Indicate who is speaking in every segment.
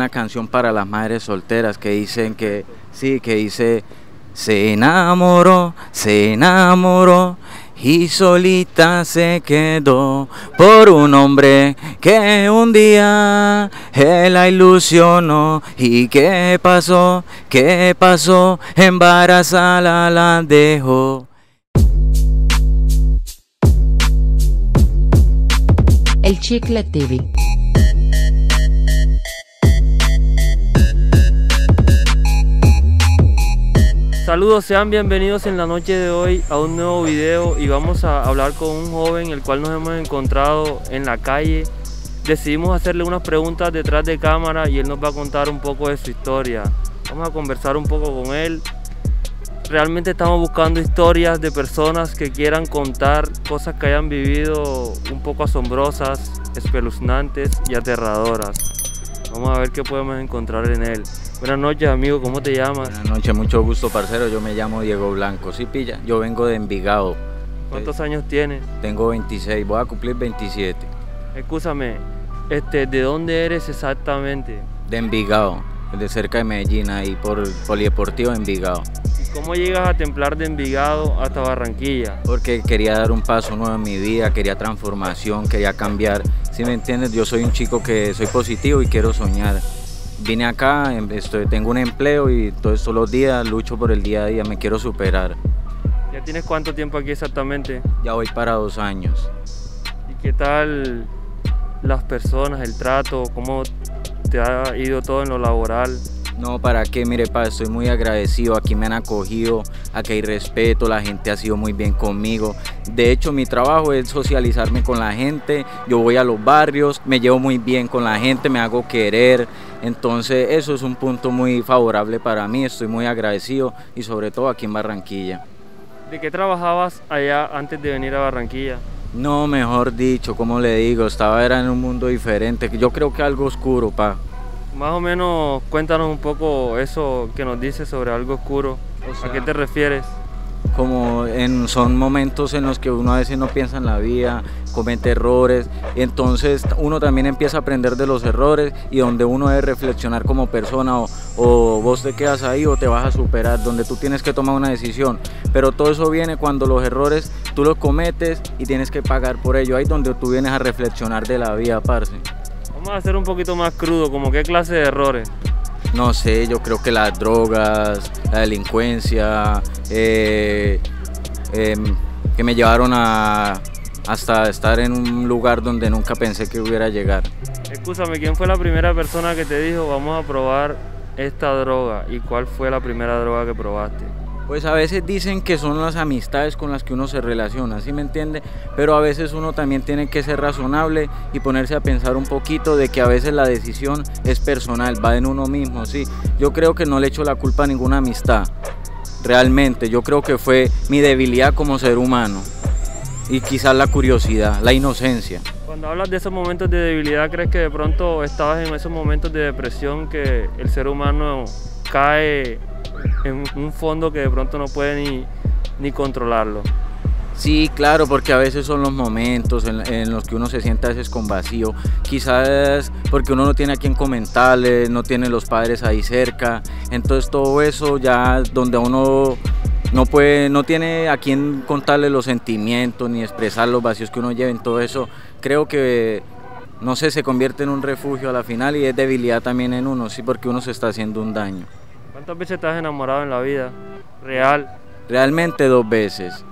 Speaker 1: una canción para las madres solteras que dicen que, sí, que dice, se enamoró, se enamoró y solita se quedó por un hombre que un día él la ilusionó. ¿Y qué pasó? ¿Qué pasó? Embarazada la dejó.
Speaker 2: El Chicle TV.
Speaker 3: Saludos, sean bienvenidos en la noche de hoy a un nuevo video y vamos a hablar con un joven el cual nos hemos encontrado en la calle. Decidimos hacerle unas preguntas detrás de cámara y él nos va a contar un poco de su historia. Vamos a conversar un poco con él. Realmente estamos buscando historias de personas que quieran contar cosas que hayan vivido un poco asombrosas, espeluznantes y aterradoras. Vamos a ver qué podemos encontrar en él. Buenas noches, amigo, ¿cómo te llamas?
Speaker 1: Buenas noches, mucho gusto, parcero. Yo me llamo Diego Blanco. Sí, pilla. Yo vengo de Envigado.
Speaker 3: ¿Cuántos años tienes?
Speaker 1: Tengo 26, voy a cumplir 27.
Speaker 3: Escúchame, este, ¿de dónde eres exactamente?
Speaker 1: De Envigado, de cerca de Medellín, ahí por el Polideportivo Envigado.
Speaker 3: ¿Y cómo llegas a Templar de Envigado hasta Barranquilla?
Speaker 1: Porque quería dar un paso nuevo en mi vida, quería transformación, quería cambiar. Si me entiendes, yo soy un chico que soy positivo y quiero soñar vine acá, em, estoy, tengo un empleo y todos los días lucho por el día a día, me quiero superar.
Speaker 3: ¿Ya tienes cuánto tiempo aquí exactamente?
Speaker 1: Ya voy para dos años.
Speaker 3: ¿Y qué tal las personas, el trato, cómo te ha ido todo en lo laboral?
Speaker 1: No, para qué, mire, pa, estoy muy agradecido, aquí me han acogido, aquí hay respeto, la gente ha sido muy bien conmigo. De hecho, mi trabajo es socializarme con la gente, yo voy a los barrios, me llevo muy bien con la gente, me hago querer, entonces eso es un punto muy favorable para mí, estoy muy agradecido y sobre todo aquí en Barranquilla.
Speaker 3: ¿De qué trabajabas allá antes de venir a Barranquilla?
Speaker 1: No, mejor dicho, como le digo, estaba era en un mundo diferente, yo creo que algo oscuro, pa.
Speaker 3: Más o menos cuéntanos un poco eso que nos dices sobre algo oscuro. ¿A qué te refieres?
Speaker 1: Como en, son momentos en los que uno a veces no piensa en la vida, comete errores, entonces uno también empieza a aprender de los errores y donde uno debe reflexionar como persona o, o vos te quedas ahí o te vas a superar, donde tú tienes que tomar una decisión. Pero todo eso viene cuando los errores tú los cometes y tienes que pagar por ello. Ahí donde tú vienes a reflexionar de la vida, parce.
Speaker 3: Vamos a hacer un poquito más crudo, como qué clase de errores.
Speaker 1: No sé, yo creo que las drogas, la delincuencia, eh, em, que me llevaron a hasta estar en un lugar donde nunca pensé que hubiera llegar.
Speaker 3: Escúchame, ¿quién fue la primera persona que te dijo vamos a probar esta droga? ¿Y cuál fue la primera droga que probaste?
Speaker 1: Pues a veces dicen que son las amistades con las que uno se relaciona, ¿sí me entiende? Pero a veces uno también tiene que ser razonable y ponerse a pensar un poquito de que a veces la decisión es personal, va en uno mismo, ¿sí? Yo creo que no le echo la culpa a ninguna amistad, realmente. Yo creo que fue mi debilidad como ser humano y quizás la curiosidad, la inocencia.
Speaker 3: Cuando hablas de esos momentos de debilidad, ¿crees que de pronto estabas en esos momentos de depresión que el ser humano cae en un fondo que de pronto no puede ni, ni controlarlo.
Speaker 1: Sí, claro, porque a veces son los momentos en, los que uno se siente a veces con vacío. Quizás porque uno no tiene a quien comentarle, no tiene los padres ahí cerca. Entonces todo eso ya donde uno no puede, no tiene a quien contarle los sentimientos ni expresar los vacíos que uno lleva en todo eso, creo que no sé, se convierte en un refugio a la final y es debilidad también en uno, sí, porque uno se está haciendo un daño.
Speaker 3: ¿Cuántas veces te has enamorado en la vida? Real.
Speaker 1: Realmente dos veces.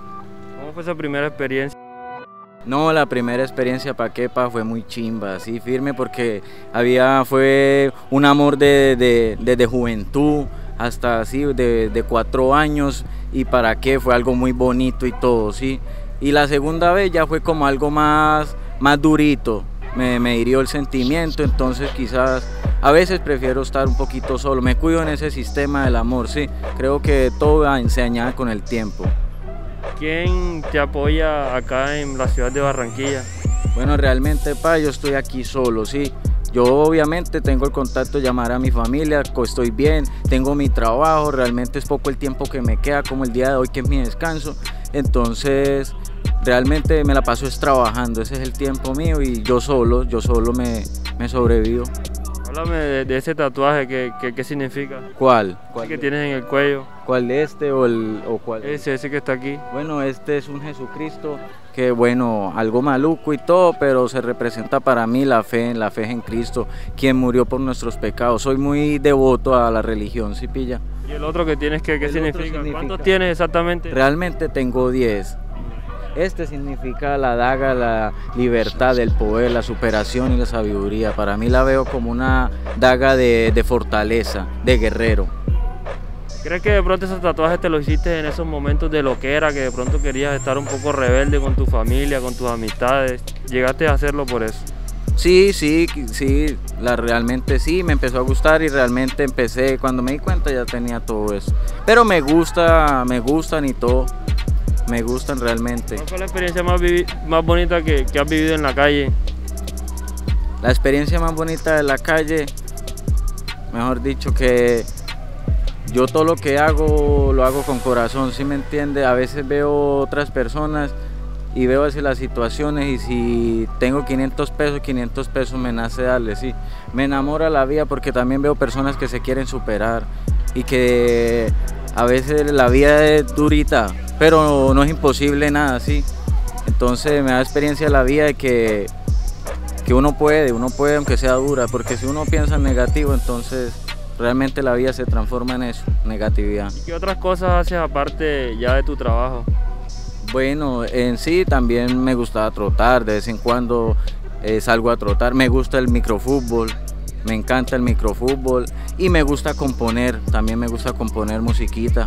Speaker 3: ¿Cómo fue esa primera experiencia?
Speaker 1: No, la primera experiencia pa' quepa fue muy chimba, así firme porque había, fue un amor de, de, juventud hasta así, de, de, cuatro años y para qué, fue algo muy bonito y todo, sí. Y la segunda vez ya fue como algo más, más durito, me, me hirió el sentimiento, entonces quizás a veces prefiero estar un poquito solo, me cuido en ese sistema del amor, sí, creo que todo se añade con el tiempo.
Speaker 3: ¿Quién te apoya acá en la ciudad de Barranquilla?
Speaker 1: Bueno, realmente, pa, yo estoy aquí solo, sí. Yo obviamente tengo el contacto de llamar a mi familia, estoy bien, tengo mi trabajo, realmente es poco el tiempo que me queda, como el día de hoy que es mi descanso. Entonces, realmente me la paso es trabajando, ese es el tiempo mío y yo solo, yo solo me, me sobrevivo
Speaker 3: Háblame de, de ese tatuaje, ¿qué, qué, qué significa?
Speaker 1: ¿Cuál?
Speaker 3: ¿Qué
Speaker 1: ¿Cuál,
Speaker 3: que
Speaker 1: de-
Speaker 3: tienes en el cuello?
Speaker 1: cuál de este o, el, o cuál?
Speaker 3: Ese, ese que está aquí.
Speaker 1: Bueno, este es un Jesucristo que, bueno, algo maluco y todo, pero se representa para mí la fe, la fe en Cristo, quien murió por nuestros pecados. Soy muy devoto a la religión, ¿sí pilla?
Speaker 3: ¿Y el otro que tienes, qué, qué
Speaker 1: El
Speaker 3: significa?
Speaker 1: significa-
Speaker 3: ¿Cuántos tienes exactamente?
Speaker 1: Realmente tengo 10. Este significa la daga, la libertad, el poder, la superación y la sabiduría. Para mí la veo como una daga de, de fortaleza, de guerrero.
Speaker 3: ¿Crees que de pronto esos tatuajes te los hiciste en esos momentos de lo que era, que de pronto querías estar un poco rebelde con tu familia, con tus amistades? ¿Llegaste a hacerlo por eso?
Speaker 1: Sí, sí, sí, la, realmente sí, me empezó a gustar y realmente empecé, cuando me di cuenta ya tenía todo eso. Pero me gusta, me gustan y todo, me gustan realmente.
Speaker 3: ¿Cuál fue la experiencia más, más bonita que, que has vivido en la calle?
Speaker 1: La experiencia más bonita de la calle, mejor dicho que yo todo lo que hago lo hago con corazón, ¿sí me entiende? A veces veo otras personas y veo así las situaciones y si tengo 500 pesos, 500 pesos me nace darle, sí. Me enamora la vida porque también veo personas que se quieren superar y que a veces la vida es durita, pero no es imposible nada, sí. Entonces me da experiencia la vida de que que uno puede, uno puede aunque sea dura, porque si uno piensa en negativo, entonces realmente la vida se transforma en eso, negatividad.
Speaker 3: ¿Y qué otras cosas haces aparte ya de tu trabajo?
Speaker 1: Bueno, en sí también me gusta trotar, de vez en cuando eh, salgo a trotar, me gusta el microfútbol, me encanta el microfútbol y me gusta componer, también me gusta componer musiquita,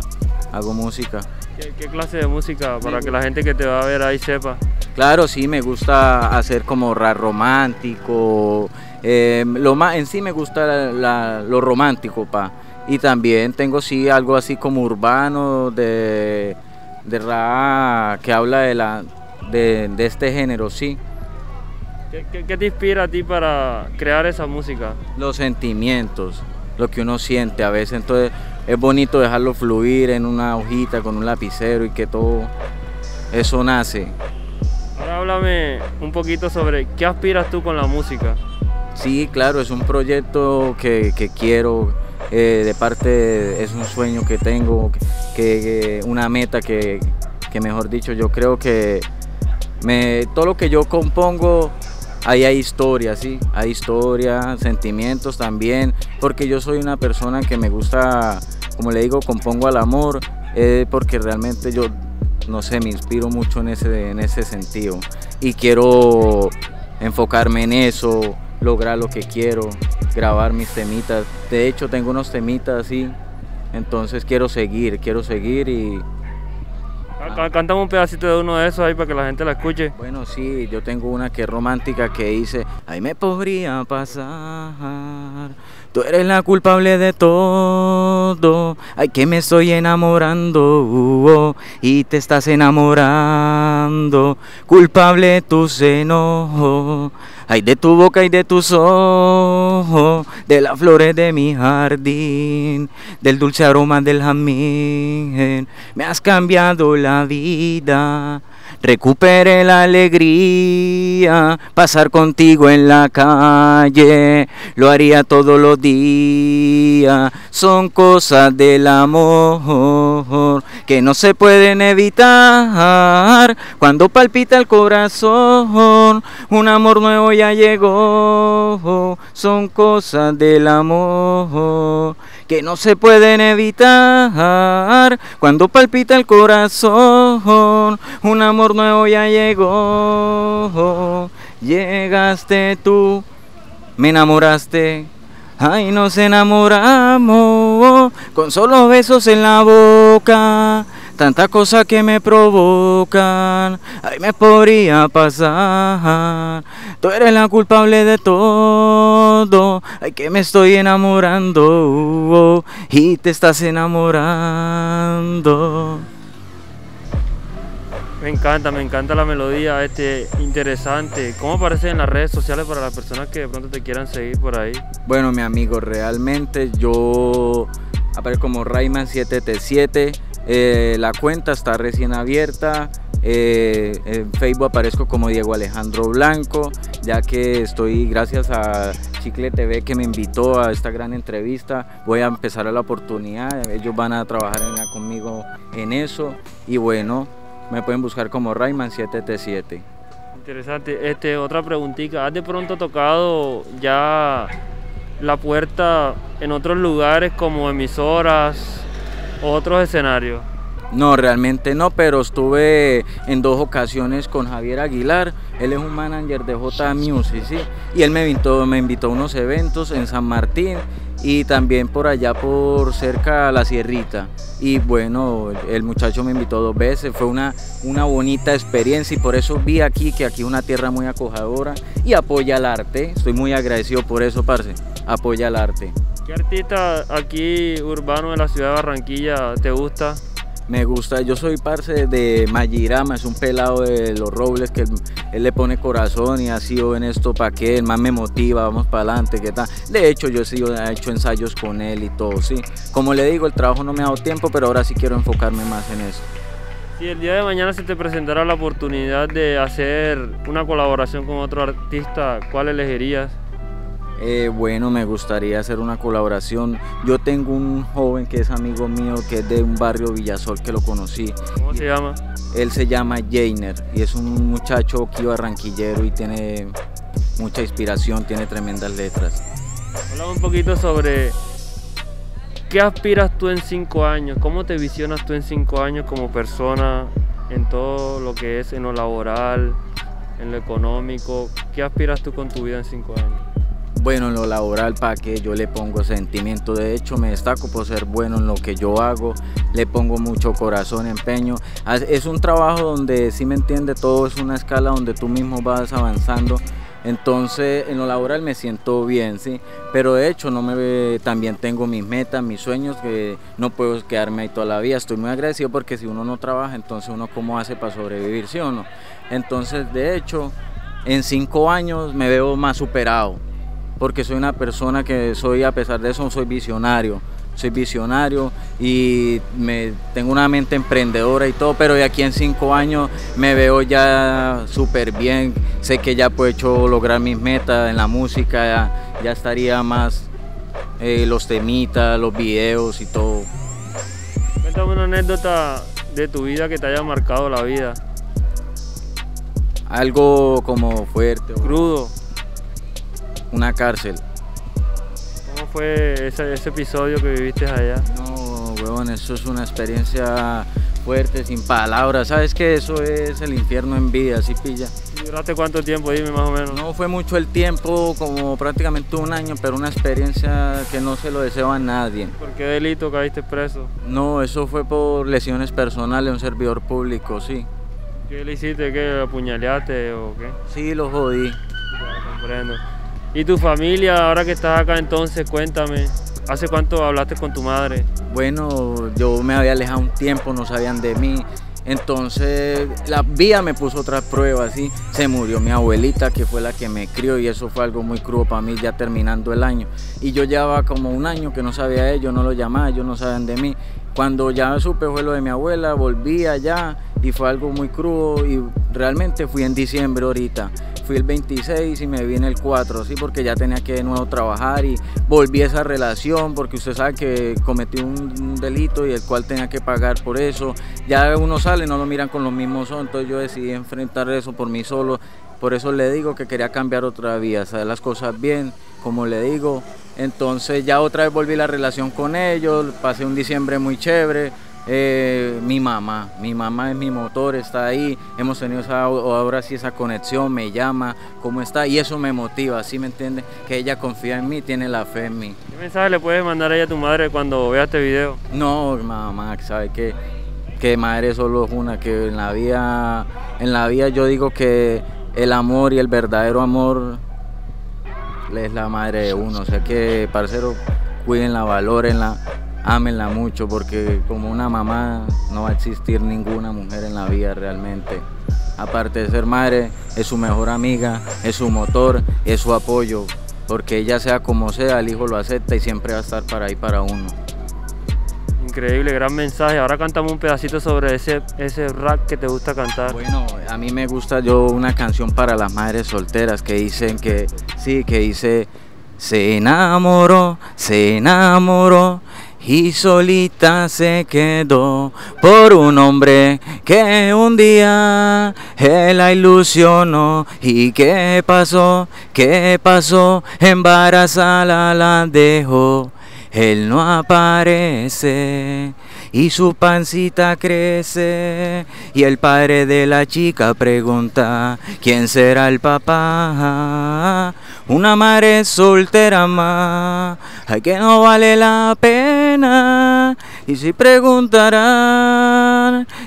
Speaker 1: hago música.
Speaker 3: ¿Qué, qué clase de música para que la gente que te va a ver ahí sepa?
Speaker 1: Claro, sí, me gusta hacer como rap romántico. eh, lo más, en sí me gusta la- la- lo romántico, pa. Y también tengo sí algo así como urbano de, de rap que habla de la de, de este género, sí.
Speaker 3: ¿Qué, qué- qué te inspira a ti para crear esa música?
Speaker 1: Los sentimientos, lo que uno siente a veces. Entonces es bonito dejarlo fluir en una hojita con un lapicero y que todo eso nace.
Speaker 3: Ahora háblame un poquito sobre qué aspiras tú con la música.
Speaker 1: Sí, claro, es un proyecto que, que quiero, eh, de parte es un sueño que tengo, que, que una meta que, que mejor dicho, yo creo que me, todo lo que yo compongo, ahí hay historia, sí, hay historia, sentimientos también, porque yo soy una persona que me gusta, como le digo, compongo al amor, eh, porque realmente yo, no sé, me inspiro mucho en ese, en ese sentido y quiero enfocarme en eso, lograr lo que quiero, grabar mis temitas. De hecho, tengo unos temitas así, entonces quiero seguir, quiero seguir y
Speaker 3: Cántame un pedacito de uno de esos ahí para que la gente la escuche.
Speaker 1: bueno, sí, yo tengo una que es romántica que dice, ay me podría pasar, tú eres la culpable de todo, ay que me estoy enamorando uh, y te estás enamorando, culpable tus enojos, ay de tu boca y de tus ojos, de las flores de mi jardín, del dulce aroma del jamín, me has cambiado la vida. Recupere la alegría, pasar contigo en la calle, lo haría todos los días. Son cosas del amor que no se pueden evitar. Cuando palpita el corazón, un amor nuevo ya llegó. Son cosas del amor que no se pueden evitar. Cuando palpita el corazón, un amor nuevo ya llegó. Llegaste tú, me enamoraste. Ay, nos enamoramos con solo besos en la boca. Tantas cosas que me provocan, ay, me podría pasar. Tú eres la culpable de todo, ay, que me estoy enamorando y te estás enamorando.
Speaker 3: Me encanta, me encanta la melodía, este, interesante. ¿Cómo aparece en las redes sociales para las personas que de pronto te quieran seguir por ahí?
Speaker 1: Bueno, mi amigo, realmente yo aparezco como Rayman7t7. Eh, la cuenta está recién abierta. eh, en Facebook aparezco como Diego Alejandro Blanco, ya que estoy, gracias a Chicle TV que me invitó a esta gran entrevista. Voy a empezar a la oportunidad, ellos van a trabajar conmigo en eso y bueno, me pueden buscar como Rayman 7T7.
Speaker 3: Interesante. Este, otra preguntita, ¿has de pronto tocado ya la puerta en otros lugares como emisoras otros escenarios?
Speaker 1: No, realmente no, pero estuve en dos ocasiones con Javier Aguilar. Él es un manager de J Music. Y él me invitó, me invitó a unos eventos en San Martín y también por allá por cerca a la Sierrita. Y bueno, el muchacho me invitó dos veces, fue una, una bonita experiencia y por eso vi aquí que aquí es una tierra muy acogedora y apoya el arte. Estoy muy agradecido por eso, parce. Apoya el arte.
Speaker 3: ¿Qué artista aquí urbano de la ciudad de Barranquilla te gusta?
Speaker 1: Me gusta, yo soy parce de Magirama, es un pelado de los robles que él, le pone corazón y ha sido en esto para que él más me motiva, vamos para adelante, ¿qué tal? De hecho, yo he hecho ensayos con él y todo, sí. Como le digo, el trabajo no me ha dado tiempo, pero ahora sí quiero enfocarme más en eso.
Speaker 3: Si el día de mañana se te presentara la oportunidad de hacer una colaboración con otro artista, ¿cuál elegirías?
Speaker 1: Eh, bueno, me gustaría hacer una colaboración. Yo tengo un joven que es amigo mío, que es de un barrio Villasol, que lo conocí.
Speaker 3: ¿Cómo se llama?
Speaker 1: Él se llama Jainer y es un muchacho aquí barranquillero y tiene mucha inspiración, tiene tremendas letras.
Speaker 3: Hablamos un poquito sobre qué aspiras tú en cinco años, cómo te visionas tú en cinco años como persona en todo lo que es en lo laboral, en lo económico. ¿Qué aspiras tú con tu vida en cinco años?
Speaker 1: Bueno en lo laboral para que yo le pongo sentimiento. De hecho, me destaco por ser bueno en lo que yo hago, le pongo mucho corazón, empeño. Es un trabajo donde, si me entiende, todo es una escala donde tú mismo vas avanzando. Entonces, en lo laboral me siento bien, sí. Pero de hecho, no me también tengo mis metas, mis sueños, que no puedo quedarme ahí toda la vida. Estoy muy agradecido porque si uno no trabaja, entonces uno cómo hace para sobrevivir, sí o no. Entonces, de hecho, en cinco años me veo más superado porque soy una persona que soy, a pesar de eso, soy visionario. Soy visionario y me, tengo una mente emprendedora y todo, pero de aquí en cinco años me veo ya súper bien. Sé que ya puedo lograr mis metas en la música, ya, estaría más eh, los temitas, los videos y todo.
Speaker 3: Cuéntame una anécdota de tu vida que te haya marcado la vida.
Speaker 1: Algo como fuerte.
Speaker 3: Crudo
Speaker 1: una cárcel.
Speaker 3: ¿Cómo fue ese, episodio que viviste allá?
Speaker 1: No, huevón, eso es una experiencia fuerte, sin palabras. Sabes que eso es el infierno en vida, así pilla.
Speaker 3: ¿Duraste cuánto tiempo? Dime más o menos.
Speaker 1: No fue mucho el tiempo, como prácticamente un año, pero una experiencia que no se lo deseo a nadie.
Speaker 3: ¿Por qué delito caíste preso?
Speaker 1: No, eso fue por lesiones personales, un servidor público, sí.
Speaker 3: ¿Qué le hiciste? ¿Qué? ¿Apuñaleaste o qué?
Speaker 1: Sí, lo jodí.
Speaker 3: Ya, comprendo. ¿Y tu familia, ahora que estás acá entonces, cuéntame, ¿hace cuánto hablaste con tu madre?
Speaker 1: Bueno, yo me había alejado un tiempo, no sabían de mí. Entonces la vida me puso otras pruebas, ¿sí? se murió mi abuelita que fue la que me crió y eso fue algo muy crudo para mí ya terminando el año. Y yo llevaba como un año que no sabía de ellos, no lo llamaba, ellos no sabían de mí. Cuando ya supe fue lo de mi abuela, volví allá y fue algo muy crudo y realmente fui en diciembre ahorita fui el 26 y me vine el 4, sí, porque ya tenía que de nuevo trabajar y volví a esa relación porque usted sabe que cometí un, delito y el cual tenía que pagar por eso. Ya uno sale, no lo miran con los mismos ojos, entonces yo decidí enfrentar eso por mí solo. Por eso le digo que quería cambiar otra vía, hacer las cosas bien, como le digo. Entonces ya otra vez volví la relación con ellos, pasé un diciembre muy chévere eh, mi mamá, mi mamá es mi motor, está ahí, hemos tenido esa, ahora sí esa conexión, me llama, cómo está, y eso me motiva, ¿sí me entiende? Que ella confía en mí, tiene la fe en mí.
Speaker 3: ¿Qué mensaje le puedes mandar a ella a tu madre cuando vea este video?
Speaker 1: No, mamá, sabe que, que madre solo es una, que en la vida, en la vida yo digo que el amor y el verdadero amor es la madre de uno, o sea que, parcero, cuiden la, la ámenla mucho porque como una mamá no va a existir ninguna mujer en la vida realmente. Aparte de ser madre, es su mejor amiga, es su motor, es su apoyo, porque ella sea como sea, el hijo lo acepta y siempre va a estar para ahí para uno.
Speaker 3: Increíble, gran mensaje. Ahora cantamos un pedacito sobre ese, ese rap que te gusta cantar.
Speaker 1: Bueno, a mí me gusta yo una canción para las madres solteras que dicen que, sí, que dice Se enamoró, se enamoró y solita se quedó por un hombre que un día la ilusionó. ¿Y qué pasó? ¿Qué pasó? Embarazada la dejó. Él no aparece y su pancita crece. Y el padre de la chica pregunta quién será el papá una madre soltera más. Ay que no vale la pena. Y si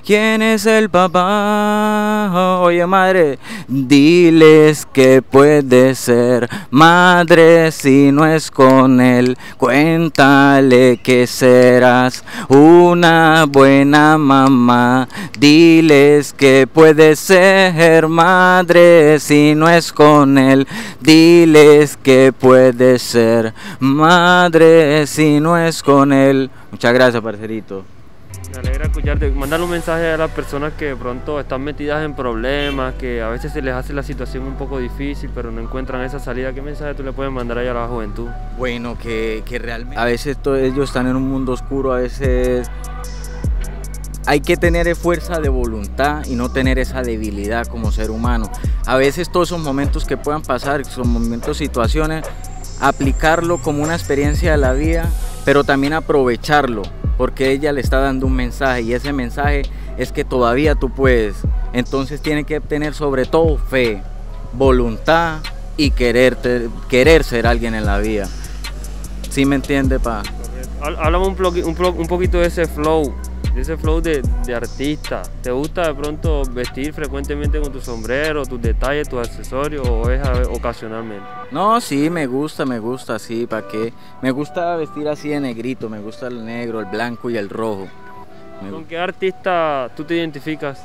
Speaker 1: quién es el papá oye madre diles que puede ser madre si no es con él cuéntale que serás una buena mamá. Diles que puede ser madre si no es con él. Diles que puede ser madre si no es con él. Muchas gracias, parcerito.
Speaker 3: Me alegra escucharte. Mandar un mensaje a las personas que de pronto están metidas en problemas, que a veces se les hace la situación un poco difícil, pero no encuentran esa salida. ¿Qué mensaje tú le puedes mandar ahí a la juventud?
Speaker 1: Bueno, que, que realmente a veces ellos están en un mundo oscuro, a veces hay que tener fuerza de voluntad y no tener esa debilidad como ser humano. A veces todos esos momentos que puedan pasar, son momentos, situaciones, aplicarlo como una experiencia de la vida, pero también aprovecharlo, porque ella le está dando un mensaje y ese mensaje es que todavía tú puedes. Entonces tiene que tener sobre todo fe, voluntad y quererte, querer ser alguien en la vida. ¿Sí me entiende, pa?
Speaker 3: Há- Háblame un, un, un poquito de ese flow, ese flow de, de artista. ¿Te gusta de pronto vestir frecuentemente con tu sombrero, tus detalles, tus accesorios o es ocasionalmente?
Speaker 1: No, sí, me gusta, me gusta, sí, ¿para qué? Me gusta vestir así de negrito, me gusta el negro, el blanco y el rojo. Me
Speaker 3: ¿Con qué artista tú te identificas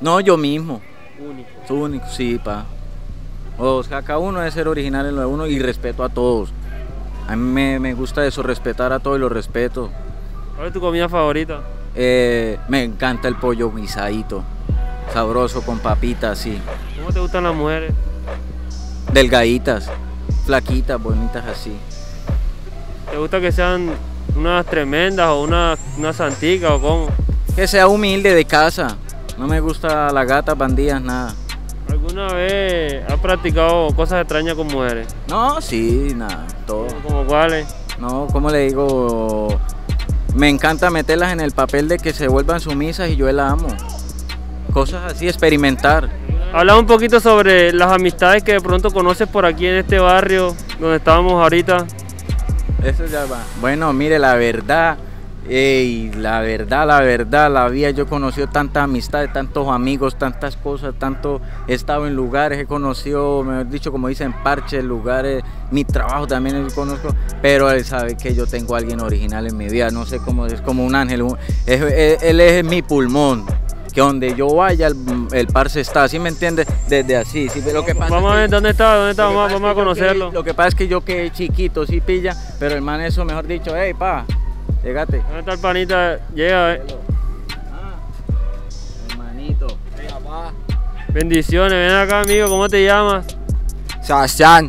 Speaker 1: No, yo mismo,
Speaker 3: único?
Speaker 1: soy único, sí, pa. O sea, cada uno debe ser original en lo de uno y respeto a todos. A mí me, me gusta eso, respetar a todos y lo respeto.
Speaker 3: ¿Cuál es tu comida favorita?
Speaker 1: Eh, me encanta el pollo guisadito, sabroso con papitas, sí.
Speaker 3: ¿Cómo te gustan las mujeres?
Speaker 1: Delgaditas, flaquitas, bonitas así.
Speaker 3: ¿Te gusta que sean unas tremendas o unas una santicas o cómo?
Speaker 1: Que sea humilde de casa. No me gusta las gatas, bandidas, nada.
Speaker 3: ¿Alguna vez has practicado cosas extrañas con mujeres?
Speaker 1: No, sí, nada, todo.
Speaker 3: ¿Como cuáles?
Speaker 1: No, como le digo, me encanta meterlas en el papel de que se vuelvan sumisas y yo la amo. Cosas así, experimentar.
Speaker 3: Habla un poquito sobre las amistades que de pronto conoces por aquí en este barrio donde estábamos ahorita.
Speaker 1: Eso ya va. Bueno, mire, la verdad, ey, la verdad, la verdad, la vida, yo he conocido tantas amistades, tantos amigos, tantas cosas, tanto he estado en lugares, he conocido, mejor dicho, como dicen, parches, lugares, mi trabajo también yo conozco, pero él sabe que yo tengo a alguien original en mi vida, no sé cómo, es como un ángel, un- es- es- él es mi pulmón. Que donde yo vaya, el, el parce está, ¿sí me entiendes? Desde así. ¿sí? Lo que pasa
Speaker 3: Vamos
Speaker 1: es
Speaker 3: a
Speaker 1: que-
Speaker 3: ver dónde está, dónde está,
Speaker 1: lo
Speaker 3: vamos,
Speaker 1: es
Speaker 3: vamos a
Speaker 1: que yo
Speaker 3: conocerlo.
Speaker 1: lo que pasa es que yo quedé chiquito, sí pilla, pero el man eso, mejor dicho, hey, pa, llegate.
Speaker 3: ¿Dónde está el panita? Llega, eh.
Speaker 1: Hermanito.
Speaker 3: Bendiciones, ven acá amigo, ¿cómo te llamas?
Speaker 4: Sebastián,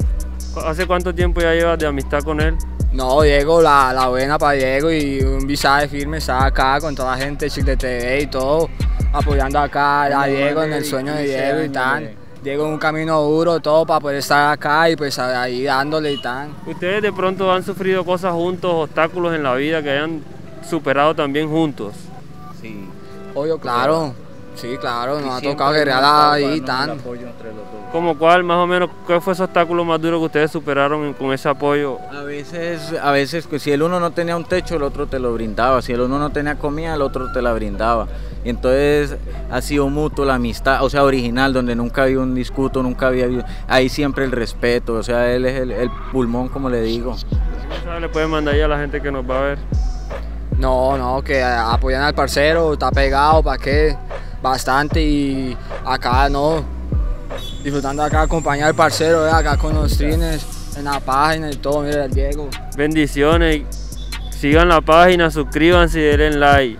Speaker 3: ¿Cu- ¿Hace cuánto tiempo ya llevas de amistad con él?
Speaker 4: no, Diego, la, la buena para Diego y un visaje firme, está acá con toda la gente de Chile TV y todo, apoyando acá a Diego en el sueño de
Speaker 1: 15
Speaker 4: Diego y
Speaker 1: vale.
Speaker 4: Diego en un camino duro, todo para poder estar acá y pues ahí dándole y tan.
Speaker 3: ¿Ustedes de pronto han sufrido cosas juntos, obstáculos en la vida que hayan superado también juntos?
Speaker 1: Sí.
Speaker 4: Obvio, claro, sí, claro, nos ha tocado guerrear ahí y tan.
Speaker 3: ¿Como cuál, más o menos, cuál fue ese obstáculo más duro que ustedes superaron con ese apoyo?
Speaker 1: A veces, a veces, pues, si el uno no tenía un techo, el otro te lo brindaba. Si el uno no tenía comida, el otro te la brindaba. Y entonces ha sido mutuo la amistad, o sea, original, donde nunca había un discuto, nunca había habido- ahí siempre el respeto. O sea, él es el, el pulmón, como le digo.
Speaker 3: ¿Qué mensaje le pueden mandar ahí a la gente que nos va a ver?
Speaker 4: No, no, que apoyan al parcero, está pegado, ¿para qué? Bastante y acá no, disfrutando acá, acompañar al parcero, eh, acá con los trines, en la página y todo, mira el Diego.
Speaker 3: Bendiciones, sigan la página, suscríbanse y denle like.